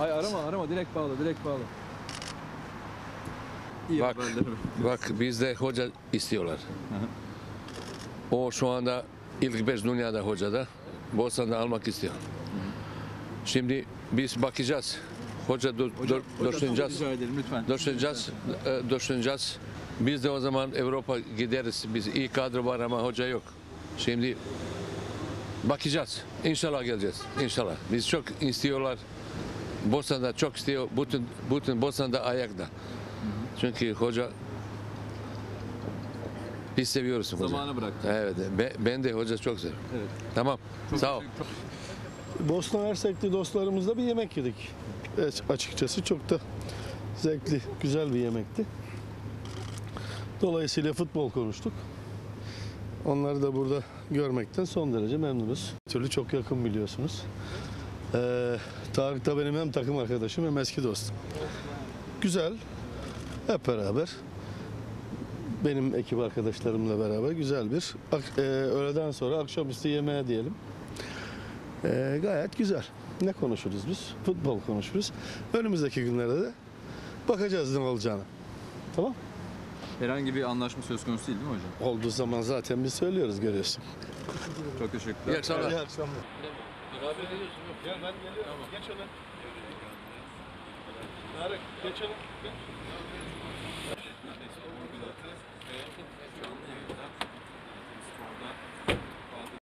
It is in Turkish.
Ay arama arama direkt bağla direkt bağla. İyi Bak. Bak bizde hoca istiyorlar. O şu anda ilk beş dünyada hocada. Bosna'da almak istiyor. Şimdi biz bakacağız. Hoca dö- dö- düşüneceğiz. Rica ederim lütfen. Düşüneceğiz. e, Düşüneceğiz. Biz de o zaman Avrupa gideriz. Biz iyi kadro var ama hoca yok. Şimdi bakacağız. İnşallah geleceğiz. İnşallah. Biz çok istiyorlar. Bosna'da çok istiyor. Bütün, bütün Bosna'da ayakta. Çünkü hoca biz seviyoruz hoca. Zamanı bıraktı. Evet. be- Ben de hoca çok seviyorum. Evet. Tamam. Sağ ol. Bosna Hersekli dostlarımızla bir yemek yedik. Evet, açıkçası çok da zevkli, güzel bir yemekti. Dolayısıyla futbol konuştuk. Onları da burada görmekten son derece memnunuz. Bir Türlü çok yakın biliyorsunuz. Ee, Tarık da benim hem takım arkadaşım hem eski dostum. Güzel. Hep beraber benim ekip arkadaşlarımla beraber güzel bir ak- e, öğleden sonra akşamüstü yemeğe diyelim. Ee, gayet güzel. Ne konuşuruz biz? Futbol konuşuruz. Önümüzdeki günlerde de bakacağız ne olacağını. Tamam? Herhangi bir anlaşma söz konusu değil değil mi hocam? Olduğu zaman zaten biz söylüyoruz görüyorsun. Çok teşekkürler. İyi akşamlar. İyi akşamlar. Gel ben geliyorum. Geç öne. Tarık geç öne.